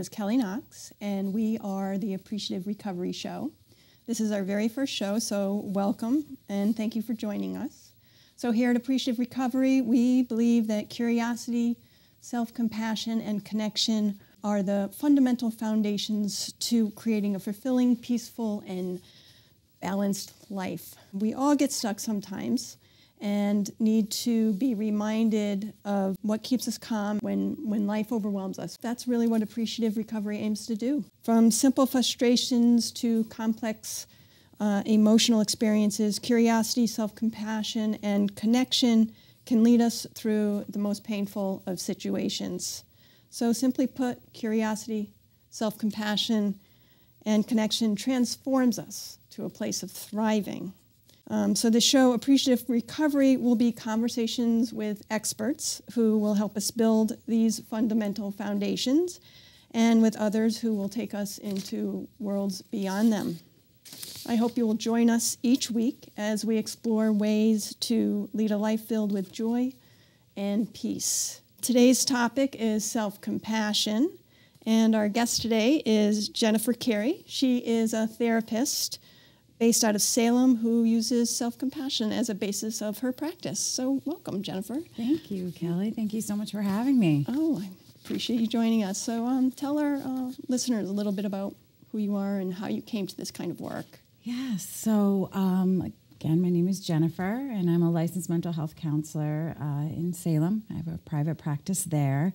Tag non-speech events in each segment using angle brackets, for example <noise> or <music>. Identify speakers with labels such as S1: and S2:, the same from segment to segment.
S1: name is Kelly Knox, and we are the Appreciative Recovery Show. This is our very first show, so welcome and thank you for joining us. So, here at Appreciative Recovery, we believe that curiosity, self compassion, and connection are the fundamental foundations to creating a fulfilling, peaceful, and balanced life. We all get stuck sometimes and need to be reminded of what keeps us calm when, when life overwhelms us. That's really what appreciative recovery aims to do. From simple frustrations to complex uh, emotional experiences, curiosity, self compassion, and connection can lead us through the most painful of situations. So, simply put, curiosity, self compassion, and connection transforms us to a place of thriving. Um, so, the show Appreciative Recovery will be conversations with experts who will help us build these fundamental foundations and with others who will take us into worlds beyond them. I hope you will join us each week as we explore ways to lead a life filled with joy and peace. Today's topic is self compassion, and our guest today is Jennifer Carey. She is a therapist based out of Salem who uses self compassion as a basis of her practice. So, welcome, Jennifer.
S2: Thank you, Kelly. Thank you so much for having me.
S1: Oh, I appreciate you joining us. So, um, tell our uh, listeners a little bit about who you are and how you came to this kind of work.
S2: Yes. So, um, again, my name is Jennifer, and I'm a licensed mental health counselor uh, in Salem. I have a private practice there,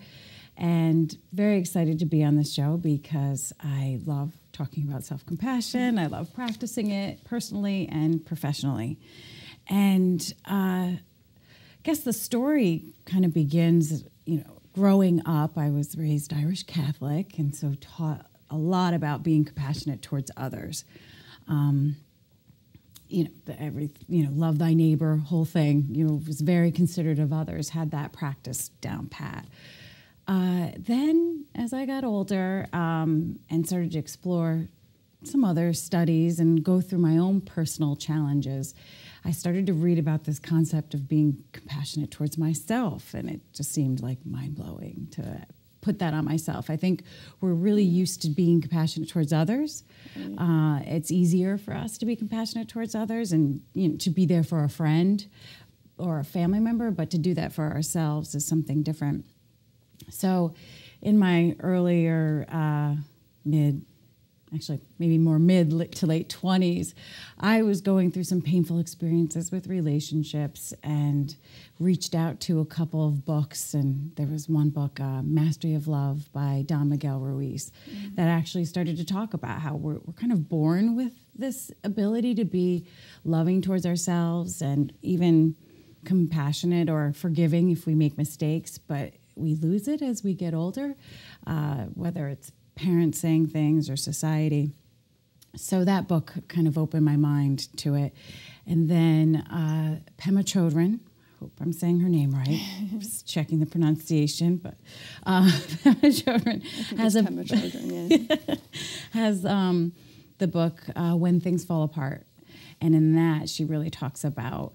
S2: and very excited to be on the show because I love talking about self compassion. I love practicing it personally and professionally. And uh, I guess the story kind of begins, you know, growing up. I was raised Irish Catholic, and so taught a lot about being compassionate towards others. Um, you know, the every you know, love thy neighbor, whole thing. You know, was very considerate of others. Had that practice down pat. Uh, then, as I got older um, and started to explore some other studies and go through my own personal challenges, I started to read about this concept of being compassionate towards myself, and it just seemed like mind blowing to put that on myself. I think we're really used to being compassionate towards others. Uh, it's easier for us to be compassionate towards others and you know, to be there for a friend or a family member, but to do that for ourselves is something different. So, in my earlier uh, mid, actually maybe more mid to late 20s, I was going through some painful experiences with relationships and reached out to a couple of books. And there was one book, uh, Mastery of Love by Don Miguel Ruiz, mm-hmm. that actually started to talk about how we're, we're kind of born with this ability to be loving towards ourselves and even compassionate or forgiving if we make mistakes, but we lose it as we get older, uh, whether it's parents saying things or society. So that book kind of opened my mind to it. And then uh, Pema Chodron, hope I'm saying her name right, <laughs> just checking the pronunciation, but uh, <laughs> Pema Chodron has a
S1: Pema Chodron, yeah. <laughs>
S2: has um, the book uh, When Things Fall Apart. And in that, she really talks about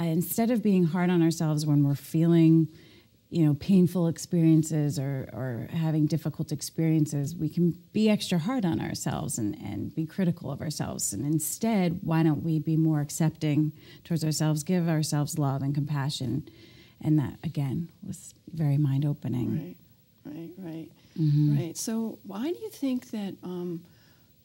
S2: uh, instead of being hard on ourselves when we're feeling you know painful experiences or, or having difficult experiences we can be extra hard on ourselves and, and be critical of ourselves. And instead why don't we be more accepting towards ourselves give ourselves love and compassion? And that again was very mind-opening.
S1: Right right right. Mm-hmm. right so why do you think that um,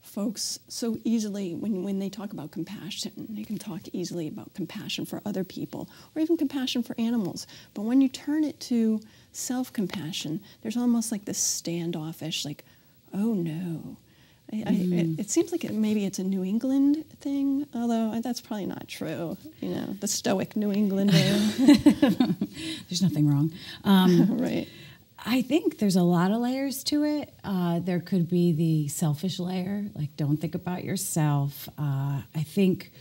S1: folks so easily when, when they talk about compassion they can talk easily about compassion for other people or even compassion for animals but when you turn it to self-compassion there's almost like this standoffish like oh no I, mm-hmm. I, it, mm-hmm. it, seems like it, maybe it's a New England thing, although that's probably not true. You know, the stoic New Englander. <laughs>
S2: There's nothing wrong. Um, <laughs>
S1: right.
S2: I think there's a lot of layers to it. Uh, there could be the selfish layer, like don't think about yourself. Uh, I think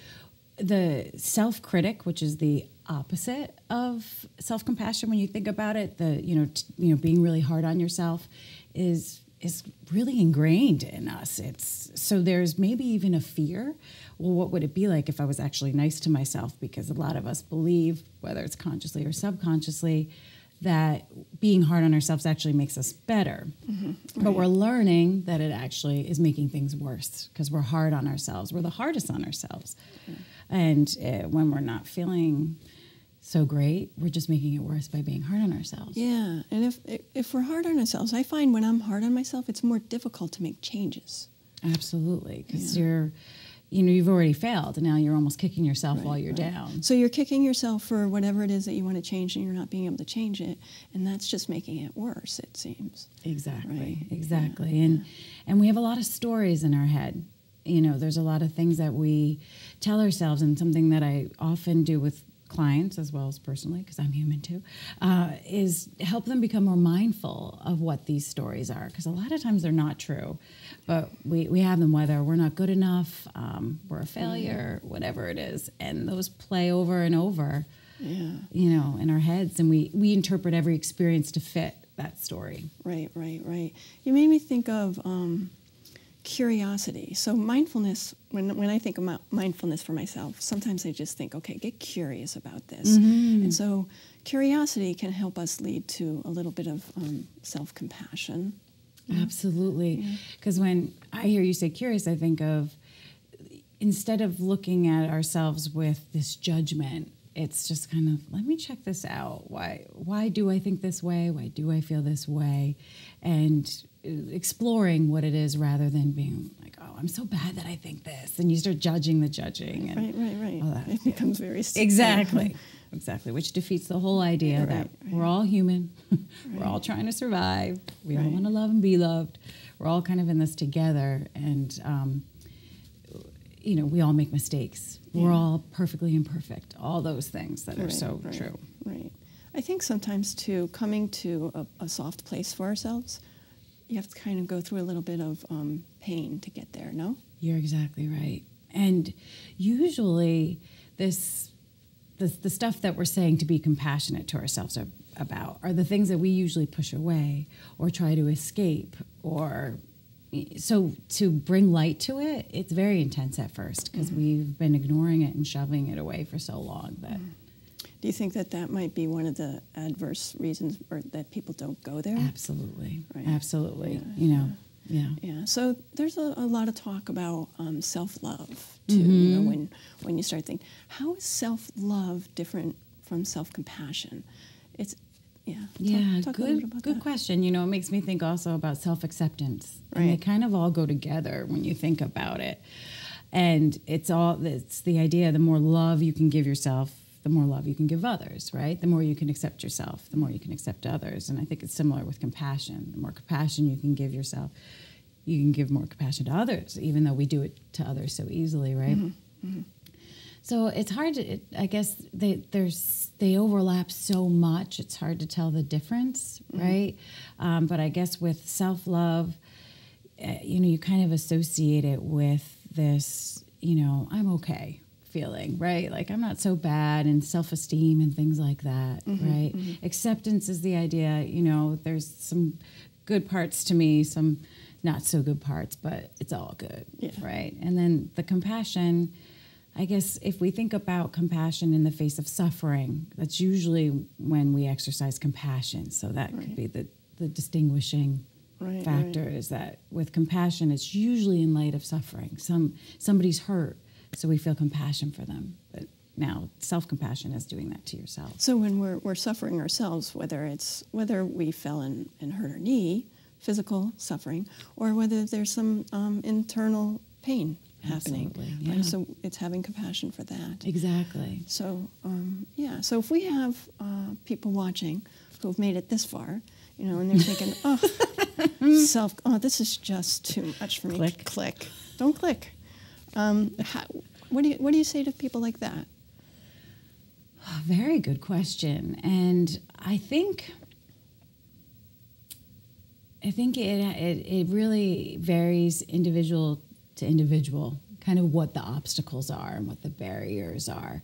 S2: the self critic, which is the opposite of self compassion when you think about it, the you know you know being really hard on yourself is is really ingrained in us. It's so there's maybe even a fear. Well, what would it be like if I was actually nice to myself? Because a lot of us believe, whether it's consciously or subconsciously, that being hard on ourselves actually makes us better.
S1: Mm-hmm.
S2: But we're learning that it actually is making things worse because we're hard on ourselves. We're the hardest on ourselves. And uh, when we're not feeling so great, we're just making it worse by being hard on ourselves.
S1: Yeah, and if if we're hard on ourselves, I find when I'm hard on myself, it's more difficult to make changes.
S2: Absolutely, because you're, you know, you've already failed, and now you're almost kicking yourself while you're
S1: right.
S2: down.
S1: So you're kicking yourself for whatever it is that you want to change, and you're not being able to change it, and that's just making it worse. It seems.
S2: Exactly,
S1: Right.
S2: exactly, and and we have a lot of stories in our head. You know, there's a lot of things that we tell ourselves, and something that I often do with clients as well as personally, because I'm human too, uh, is help them become more mindful of what these stories are. Because a lot of times they're not true, but we, we have them whether we're not good enough, um, we're a failure, whatever it is, and those play over and over.
S1: Yeah.
S2: You know, in our heads, and we we interpret every experience to fit that story.
S1: Right, right, right. You made me think of um, curiosity. So mindfulness. When when I think about mindfulness for myself, sometimes I just think, okay, get curious about this. And so curiosity can help us lead to a little bit of um, self compassion.
S2: Absolutely. Because when I hear you say curious, I think of instead of looking at ourselves with this judgment, it's just kind of let me check this out. Why why do I think this way? Why do I feel this way? And exploring what it is rather than being like, oh, I'm so bad that I think this, and you start judging the judging. And
S1: Right, right, right.
S2: all that,
S1: it becomes very sticky.
S2: Exactly. Exactly, which defeats the whole idea
S1: Right,
S2: that
S1: right.
S2: we're all human. <laughs> we're all trying to survive. We all want to love and be loved. We're all kind of in this together, and um, you know, we all make mistakes. We're all perfectly imperfect. All those things that are so
S1: right,
S2: true.
S1: Right. I think sometimes too, coming to a, a soft place for ourselves, you have to kind of go through a little bit of um, pain to get there. No.
S2: You're exactly right. And usually, this the, the stuff that we're saying to be compassionate to ourselves are, about are the things that we usually push away or try to escape or so to bring light to it it's very intense at first because we've been ignoring it and shoving it away for so long that
S1: Do you think that that might be one of the adverse reasons or that people don't go there?
S2: absolutely
S1: Right.
S2: absolutely
S1: Yeah,
S2: you know yeah
S1: Yeah. So there's a, a lot of talk about um, self-love too. You know, when when you start thinking, how is self-love different from self-compassion? It's yeah.
S2: Yeah,
S1: talk a little bit
S2: good good
S1: that.
S2: question. You know, it makes me think also about self acceptance, and they
S1: Right.
S2: kind of all go together when you think about it. And it's all it's the idea: the more love you can give yourself, the more love you can give others. Right? The more you can accept yourself, the more you can accept others. And I think it's similar with compassion. The more compassion you can give yourself, you can give more compassion to others. Even though we do it to others so easily, right? So it's hard to, it, I guess they there's they overlap so much. It's hard to tell the difference, right? Um, but I guess with self love, uh, you know, you kind of associate it with this, you know, I'm okay feeling, right? Like I'm not so bad, and self esteem and things like that, mm-hmm, right? Mm-hmm. Acceptance is the idea. You know, there's some good parts to me, some not so good parts, but it's all good,
S1: Yeah.
S2: right? And then the compassion. I guess if we think about compassion in the face of suffering, that's usually when we exercise compassion. So that could be the, the distinguishing
S1: Right,
S2: factor
S1: right.
S2: is that with compassion, it's usually in light of suffering. Some somebody's hurt, so we feel compassion for them. But now self compassion is doing that to yourself.
S1: So when we're, we're suffering ourselves, whether it's whether we fell and, and hurt our knee, physical suffering, or whether there's some um, internal pain happening, right?
S2: yeah.
S1: So it's having compassion for that.
S2: Exactly.
S1: So um, yeah, so if we have uh, people watching who've made it this far, you know, and they're thinking, <laughs> oh, self, oh, this is just too much for me.
S2: Click.
S1: click, don't click. Um, how, what do you what do you say to people like that?
S2: Oh, very good question. And I think I think it, it it really varies individual to individual, kind of what the obstacles are and what the barriers are.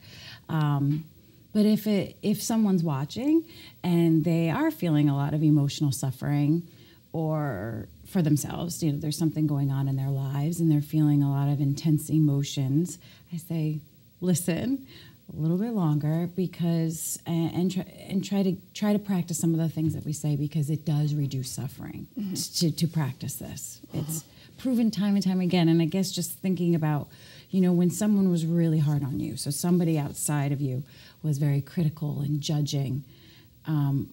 S2: Um, but if it if someone's watching and they are feeling a lot of emotional suffering, or for themselves, you know, there's something going on in their lives and they're feeling a lot of intense emotions, I say, listen, a little bit longer because and and try, and try to try to practice some of the things that we say because it does reduce suffering to to practice this. It's proven time and time again. And I guess just thinking about, you know, when someone was really hard on you, so somebody outside of you was very critical and judging. Um,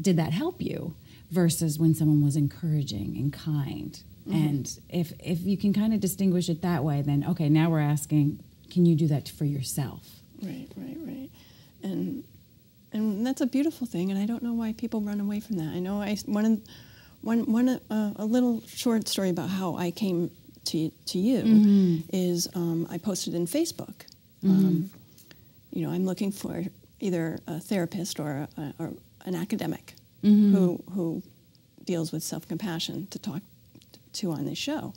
S2: did that help you? Versus when someone was encouraging and kind. And if if you can kind of distinguish it that way, then okay, now we're asking, can you do that for yourself?
S1: Right, right, right. And and that's a beautiful thing, and I don't know why people run away from that. I know I one one one uh, a little short story about how I came to to you is um, I posted in Facebook. Um, you know, I'm looking for either a therapist or, a, or an academic who who deals with self compassion to talk to on this show.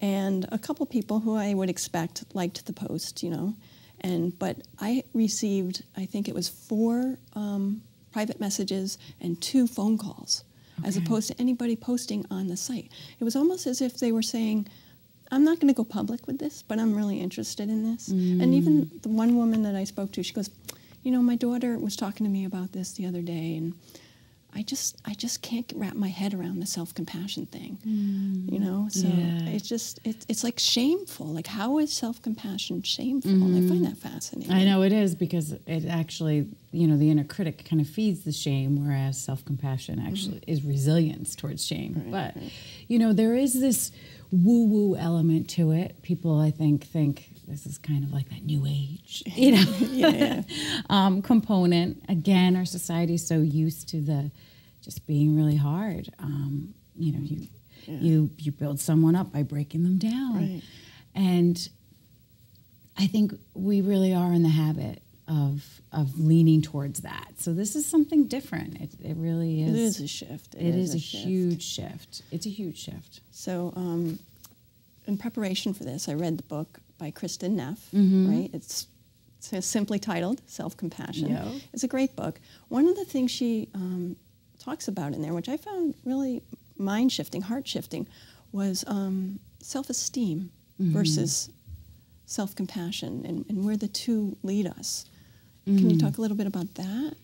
S1: And a couple people who I would expect liked the post, you know, and but I received I think it was four um, private messages and two phone calls, as opposed to anybody posting on the site. It was almost as if they were saying. I'm not going to go public with this, but I'm really interested in this. And even the one woman that I spoke to, she goes, "You know, my daughter was talking to me about this the other day, and I just, I just can't wrap my head around the self-compassion thing. Mm. You know, so
S2: Yeah.
S1: it's just, it, it's like shameful. Like, how is self-compassion shameful? I find mm. that fascinating.
S2: I know it is because it actually, you know, the inner critic kind of feeds the shame, whereas self compassion actually mm-hmm. is resilience towards shame. but, you know, there is this woo woo element to it. People, I think, think this is kind of like that new age, <laughs> you know,
S1: Yeah, yeah. <laughs>
S2: um, component. Again, our society is so used to the just being really hard. Um, you know, you you you build someone up by breaking them down,
S1: Right.
S2: and I think we really are in the habit of of leaning towards that. So this is something different. It, it really is.
S1: It is a shift.
S2: it is, a,
S1: shift.
S2: huge shift. It's a huge shift.
S1: So, um, in preparation for this, I read the book by Kristin Neff.
S2: Mm-hmm.
S1: Right? It's, it's simply titled "Self Compassion."
S2: Yeah.
S1: It's a great book. One of the things she um, talks about in there, which I found really mind shifting, heart shifting, was um, self esteem
S2: Mm-hmm.
S1: versus self compassion, and, and where the two lead us. Can you talk a little bit about that?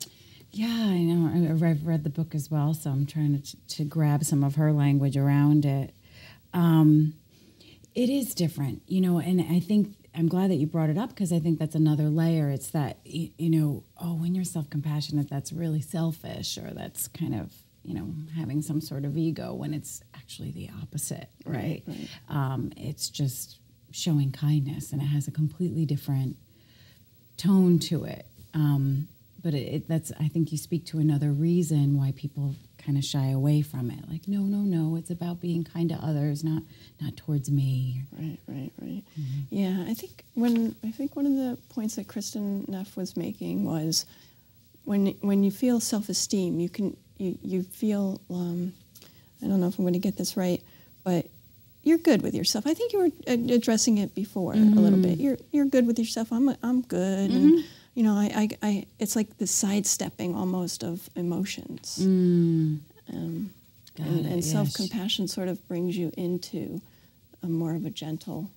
S2: Yeah, I know. I've read the book as well, so I'm trying to, to grab some of her language around it. Um, it is different, you know, and I think I'm glad that you brought it up because I think that's another layer. It's that, you, you know, oh, when you're self compassionate, that's really selfish or that's kind of, you know, having some sort of ego when it's actually the opposite, right? Um, it's just showing kindness and it has a completely different tone to it. Um, but it, it, that's I think you speak to another reason why people kind of shy away from it. Like, no, no, no, it's about being kind to others, not not towards me.
S1: Right, right, right.
S2: Mm-hmm.
S1: Yeah, I think when I think one of the points that Kristin Neff was making was when when you feel self-esteem, you can you, you feel um, I don't know if I'm going to get this right, but you're good with yourself. I think you were uh, addressing it before a little bit.
S2: Mm-hmm.
S1: You're you're good with yourself. I'm I'm good, and you know I, I I it's like the sidestepping almost of emotions. Um,
S2: Mm. Got
S1: and, and
S2: yes.
S1: self-compassion sort of brings you into a more of a gentle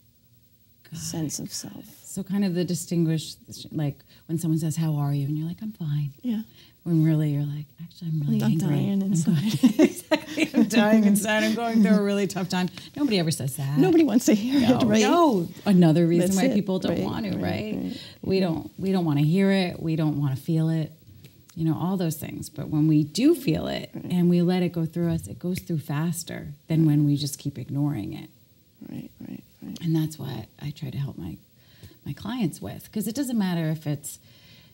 S1: sense of self.
S2: So kind of the distinguished, like when someone says, "How are you?" and you're like, "I'm fine,"
S1: Yeah,
S2: when really you're like, "Actually, I'm really
S1: I'm
S2: angry.
S1: dying
S2: I'm
S1: inside. <laughs>
S2: exactly. I'm dying inside. I'm going through a really tough time." Nobody ever says that.
S1: Nobody wants to hear
S2: no,
S1: it, right?
S2: no. Another reason
S1: That's
S2: why
S1: it.
S2: people don't
S1: Right,
S2: want to,
S1: right,
S2: right?
S1: right.
S2: We don't we don't want to hear it. We don't want to feel it. You know, all those things. But when we do feel it and we let it go through us, it goes through faster than when we just keep ignoring it.
S1: Right, right, right.
S2: And that's what I try to help my my clients with because it doesn't matter if it's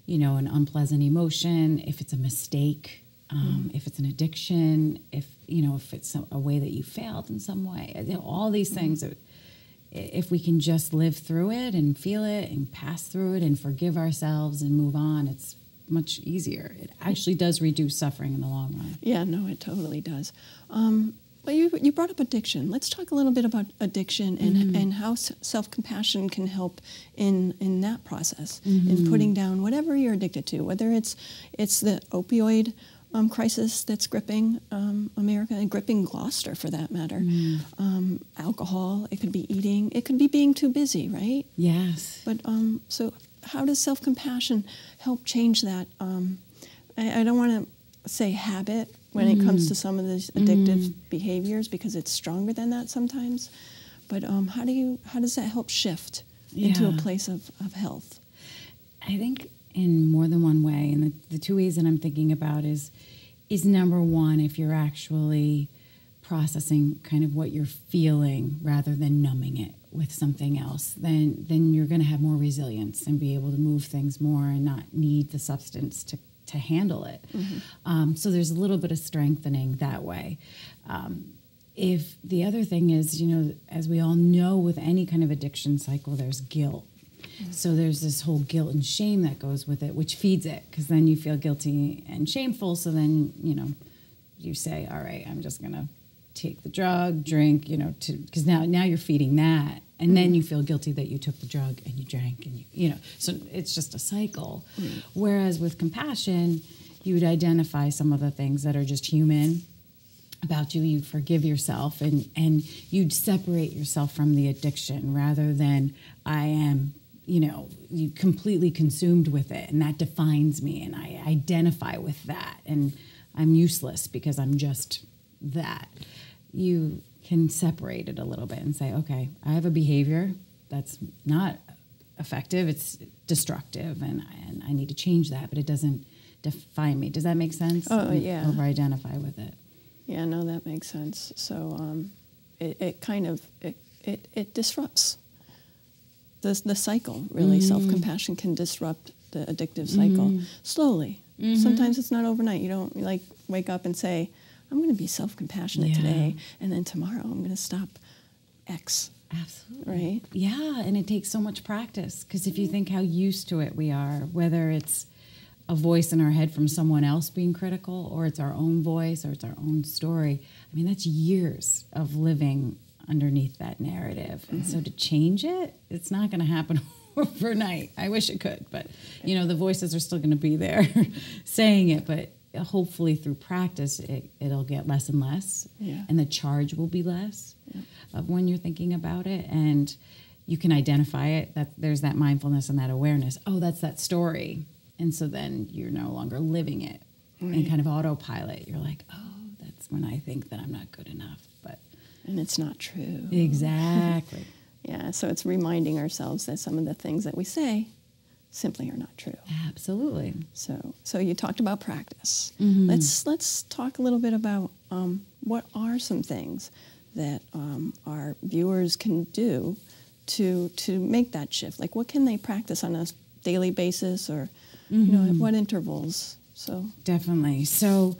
S2: you know an unpleasant emotion, if it's a mistake, um, if it's an addiction, if you know if it's some, a way that you failed in some way. You know, all these things. That, if we can just live through it and feel it and pass through it and forgive ourselves and move on, it's much easier. It actually does reduce suffering in the long run.
S1: Yeah, no, it totally does. Um, but you, you brought up addiction. Let's talk a little bit about addiction and,
S2: Mm-hmm.
S1: and how self compassion can help in, in that process,
S2: Mm-hmm.
S1: in putting down whatever you're addicted to, whether it's, it's the opioid um, crisis that's gripping um, America and gripping Gloucester for that matter,
S2: Mm.
S1: um, alcohol, it could be eating, it could be being too busy, right?
S2: Yes.
S1: But um, so how does self compassion help change that? Um, I, I, don't want to say habit when mm. it comes to some of these addictive mm. behaviors because it's stronger than that sometimes. But um, how do you how does that help shift yeah. into a place of, of health?
S2: I think in more than one way, and the, the two ways that I'm thinking about is is number one if you're actually processing kind of what you're feeling rather than numbing it with something else, then then you're going to have more resilience and be able to move things more and not need the substance to to handle it. Mm-hmm. Um, so there's a little bit of strengthening that way. Um, if the other thing is, you know, as we all know, with any kind of addiction cycle, there's guilt. So there's this whole guilt and shame that goes with it, which feeds it because then you feel guilty and shameful. So then, you know, you say, all right, I'm just going to take the drug, drink, you know, to because now now you're feeding that, and mm then you feel guilty that you took the drug and you drank, and you you know, so it's just a cycle. mm Whereas with compassion, you would identify some of the things that are just human about you. You forgive yourself, and and you'd separate yourself from the addiction rather than I am you know you completely consumed with it and that defines me and i identify with that and i'm useless because i'm just that you can separate it a little bit and say, okay, I have a behavior that's not effective, it's destructive, and, and I need to change that, but it doesn't define me. Does that make sense?
S1: Oh, yeah.
S2: Over identify with it.
S1: Yeah, no, that makes sense. So um, it, it kind of, it, it, it disrupts the, the cycle, really. Mm. Self-compassion can disrupt the addictive cycle mm. slowly. Mm-hmm. Sometimes it's not overnight. You don't like wake up and say, I'm going to be self compassionate yeah. today, and then tomorrow I'm going to stop X.
S2: Absolutely.
S1: Right?
S2: Yeah, and it takes so much practice because if you think how used to it we are, whether it's a voice in our head from someone else being critical, or it's our own voice, or it's our own story, I mean, that's years of living underneath that narrative. And mm-hmm. so to change it, it's not going to happen <laughs> overnight. I wish it could, but you know, the voices are still going to be there <laughs> saying it, but Uh, hopefully through practice it, it'll get less and less.
S1: Yeah.
S2: and the charge will be less yeah. of when you're thinking about it. And you can identify it. That there's that mindfulness and that awareness. Oh that's that story. And so then you're no longer living it right. and kind of autopilot. You're like oh that's when i think that i'm not good enough. But
S1: and it's not true.
S2: Exactly. <laughs>
S1: Yeah so it's reminding ourselves that some of the things that we say simply are not true.
S2: Absolutely.
S1: So, so you talked about practice. Mm-hmm. Let's let's talk a little bit about um, what are some things that um, our viewers can do to to make that shift. Like, what can they practice on a daily basis, or mm-hmm. you know, at mm-hmm. what intervals? So
S2: definitely. So.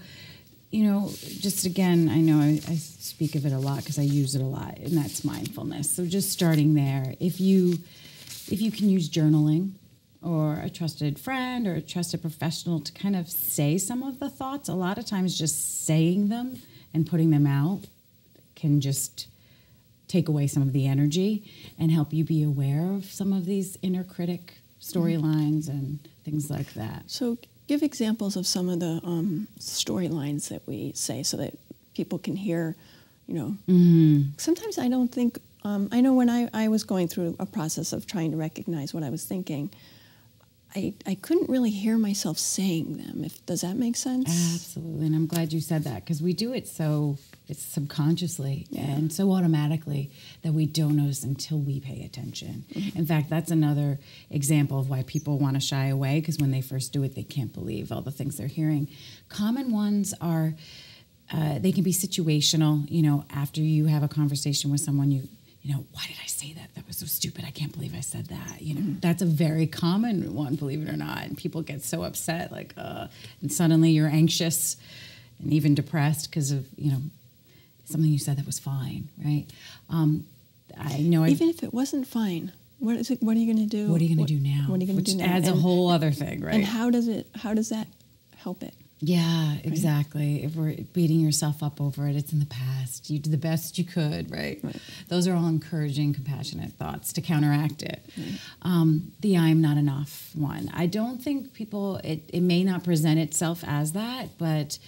S2: You know, just again, I know I, I speak of it a lot because I use it a lot, and that's mindfulness. So just starting there, if you if you can use journaling, or a trusted friend or a trusted professional to kind of say some of the thoughts. A lot of times, just saying them and putting them out can just take away some of the energy and help you be aware of some of these inner critic storylines mm-hmm. and things like that.
S1: So, give examples of some of the um, storylines that we say so that people can hear. You know, mm-hmm. sometimes I don't think. Um, I know when I, I was going through a process of trying to recognize what I was thinking, I, I couldn't really hear myself saying them. If does that make sense?
S2: Absolutely, and I'm glad you said that because we do it so it's subconsciously yeah. and so automatically that we don't notice until we pay attention. Mm-hmm. In fact, that's another example of why people want to shy away because when they first do it, they can't believe all the things they're hearing. Common ones are. Uh, they can be situational. You know, after you have a conversation with someone, you you know, why did I say that? That was so stupid. I can't believe I said that. You know, that's a very common one, believe it or not. And people get so upset, like, uh, and suddenly you're anxious and even depressed because of, you know, something you said that was fine, right? Um, I know.
S1: Even I, if it wasn't fine, what is it? What are you going to do?
S2: What are you going to do now?
S1: What are you going to do now?
S2: Adds
S1: and,
S2: a whole other thing, right?
S1: And how does it? How does that help it?
S2: Yeah, exactly. If we're beating yourself up over it, it's in the past. You did the best you could, right? right. Those are all encouraging, compassionate thoughts to counteract it. Right. Um, the I'm not enough one. I don't think people, it, it may not present itself as that, but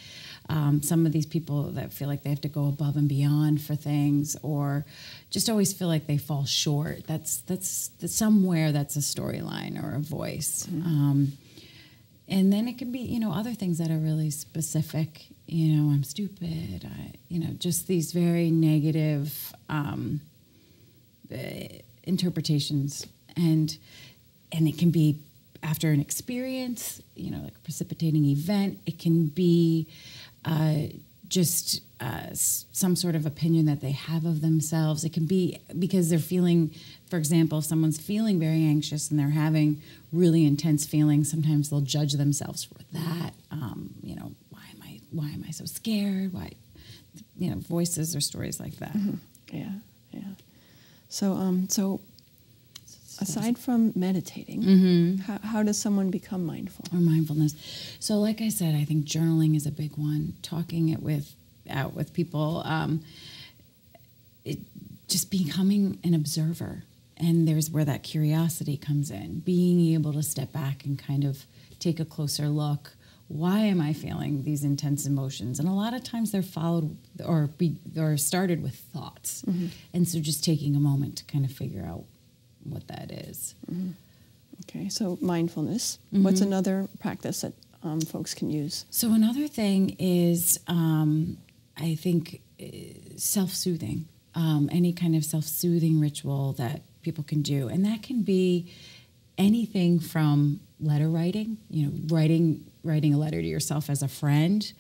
S2: Um, some of these people that feel like they have to go above and beyond for things, or just always feel like they fall short. That's that's, that's somewhere that's a storyline or a voice. Um, and then it can be you know other things that are really specific you know i'm stupid i you know just these very negative um, uh, interpretations. And and it can be after an experience you know like a precipitating event it can be uh, just uh, some sort of opinion that they have of themselves. It can be because they're feeling, for example, if someone's feeling very anxious and they're having really intense feelings, sometimes they'll judge themselves for that. Um, you know, why am I? Why am I so scared? Why? You know, voices or stories like that.
S1: Yeah, yeah. So, um, so aside from meditating, how, how does someone become mindful?
S2: or mindfulness. So, like I said, I think journaling is a big one. Talking it with out with people, um, it, just becoming an observer, and there's where that curiosity comes in. Being able to step back and kind of take a closer look. Why am I feeling these intense emotions? And a lot of times they're followed or be or started with thoughts, and so just taking a moment to kind of figure out what that is.
S1: Okay, so mindfulness. What's another practice that um, folks can use?
S2: So another thing is, um, I think, uh, self-soothing. Um, any kind of self-soothing ritual that people can do, and that can be anything from letter writing. You know, writing writing a letter to yourself as a friend.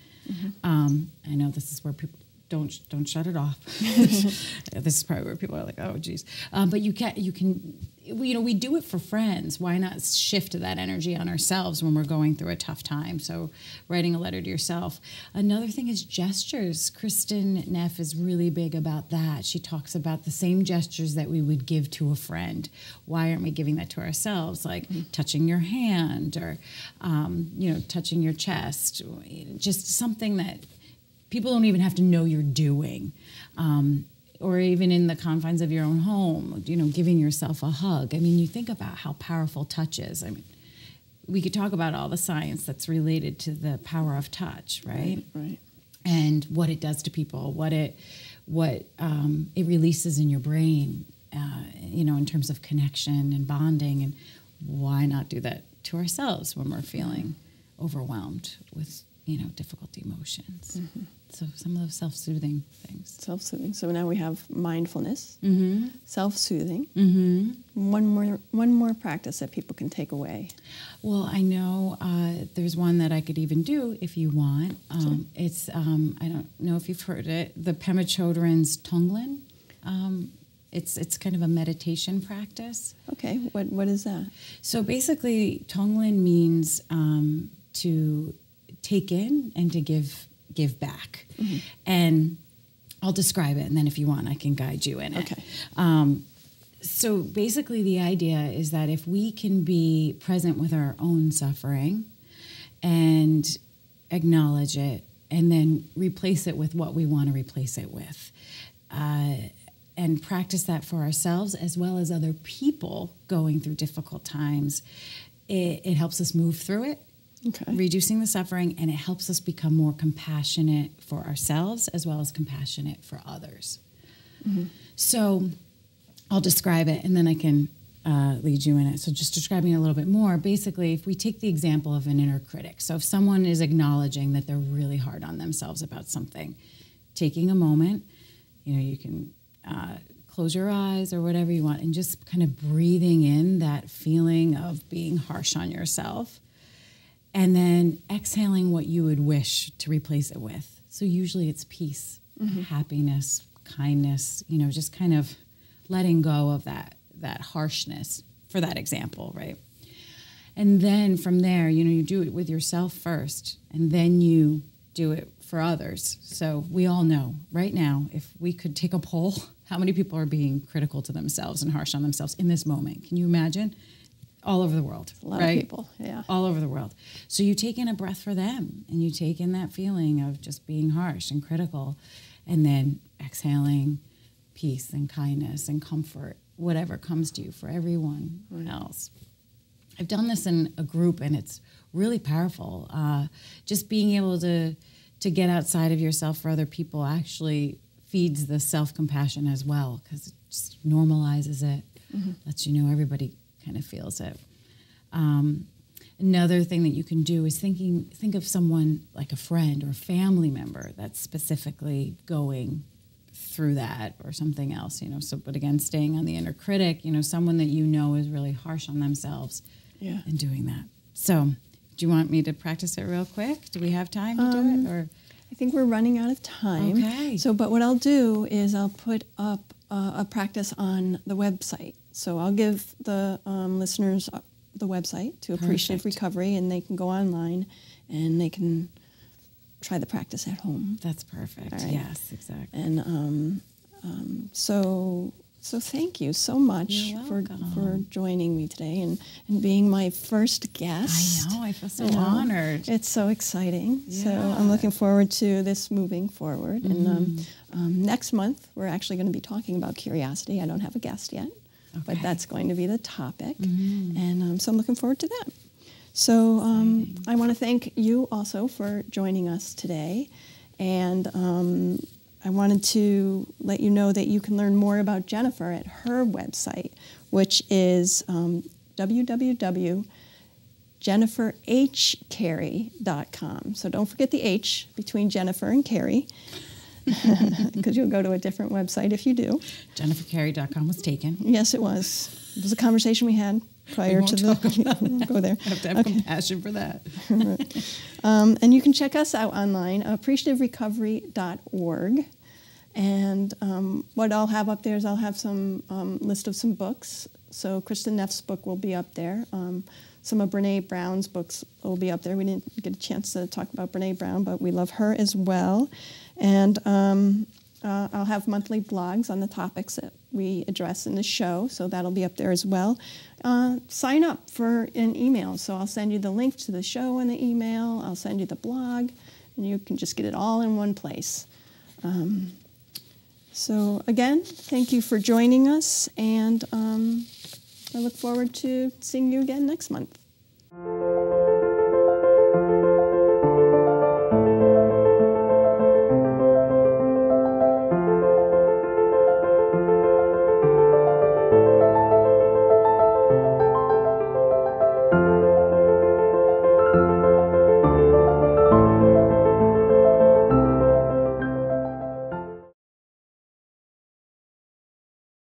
S2: Um, I know this is where people don't don't shut it off. <laughs> this is probably where people are like, oh, geez. Um, but you can you can you know we do it for friends. Why not shift that energy on ourselves when we're going through a tough time? So writing a letter to yourself. Another thing is gestures. Kristin Neff is really big about that. She talks about the same gestures that we would give to a friend. Why aren't we giving that to ourselves? Like touching your hand or um, you know touching your chest. Just something that people don't even have to know you're doing um, or even in the confines of your own home you know giving yourself a hug. I mean you think about how powerful touch is. I mean we could talk about all the science that's related to the power of touch right?
S1: Right.
S2: and what it does to people, what it what um, it releases in your brain, uh, you know, in terms of connection and bonding, and why not do that to ourselves when we're feeling overwhelmed with you know difficult emotions? So some of those self-soothing things.
S1: Self-soothing. So now we have mindfulness,
S2: Mm-hmm.
S1: self-soothing.
S2: Mm-hmm.
S1: One more, one more practice that people can take away.
S2: Well, I know uh, there's one that I could even do if you want. Um, It's um, I don't know if you've heard it. The Pema Chodron's Tonglen. Um, it's it's kind of a meditation practice.
S1: Okay, what what is that?
S2: So basically, Tonglen means um, to take in and to give give back. And I'll describe it, and then if you want, I can guide you in it.
S1: Okay.
S2: Um, so basically, the idea is that if we can be present with our own suffering and acknowledge it, and then replace it with what we want to replace it with, uh, and practice that for ourselves as well as other people going through difficult times, it, it helps us move through it
S1: Okay.
S2: reducing the suffering and it helps us become more compassionate for ourselves as well as compassionate for others. So i'll describe it and then i can uh, lead you in it. So just describing a little bit more basically if we take the example of an inner critic so if someone is acknowledging that they're really hard on themselves about something taking a moment you know you can uh, close your eyes or whatever you want and just kind of breathing in that feeling of being harsh on yourself and then exhaling what you would wish to replace it with. So usually it's peace, mm-hmm. happiness, kindness, you know, just kind of letting go of that that harshness for that example, right? And then from there, you know, you do it with yourself first and then you do it for others. So we all know right now if we could take a poll, <laughs> how many people are being critical to themselves and harsh on themselves in this moment? Can you imagine? All over the world.
S1: A lot
S2: right?
S1: of people. Yeah.
S2: all over the world. So you take in a breath for them and you take in that feeling of just being harsh and critical and then exhaling peace and kindness and comfort, whatever comes to you for everyone else. I've done this in a group and it's really powerful. Uh, just being able to to get outside of yourself for other people actually feeds the self compassion as well because it just normalizes it, mm-hmm. lets you know everybody kind of feels it. Um, another thing that you can do is thinking think of someone like a friend or a family member that's specifically going through that or something else you know so but again staying on the inner critic you know someone that you know is really harsh on themselves
S1: yeah.
S2: and doing that. So do you want me to practice it real quick? Do we have time to um, do it um, or?
S1: I think we're running out of time.
S2: Okay.
S1: So but what i'll do is i'll put up uh, a practice on the website so i'll give the um, listeners uh, the website to appreciative Perfect. recovery and they can go online and they can try the practice at home.
S2: That's perfect. Right. Yes, exactly.
S1: And um, um, so so thank you so much for for joining me today and, and being my first guest.
S2: I know, I feel so honored.
S1: It's so exciting. Yeah. So I'm looking forward to this moving forward. Mm-hmm. And um, mm-hmm. um, next month we're actually going to be talking about curiosity. I don't have a guest yet, okay. but that's going to be the topic. Mm-hmm. And um, so I'm looking forward to that. So um, I want to thank you also for joining us today. And um, I wanted to let you know that you can learn more about Jennifer at her website, which is um, www.jenniferhcarey.com. So don't forget the H between Jennifer and Carey. <laughs> Because you'll go to a different website if you do.
S2: JenniferCarey.com was taken.
S1: Yes, it was. It was a conversation we had prior to the <laughs> go there.
S2: I have to have okay. compassion for that. <laughs>
S1: um, and you can check us out online, appreciativerecovery.org. And um, what I'll have up there is I'll have some um, list of some books. So Kristin Neff's book will be up there. Some of Brene Brown's books will be up there. We didn't get a chance to talk about Brene Brown, but we love her as well. And um, uh, I'll have monthly blogs on the topics that we address in the show, so that'll be up there as well. Uh, sign up for an email, so I'll send you the link to the show in the email, I'll send you the blog, and you can just get it all in one place. Um, so, again, thank you for joining us, and um, I look forward to seeing you again next month.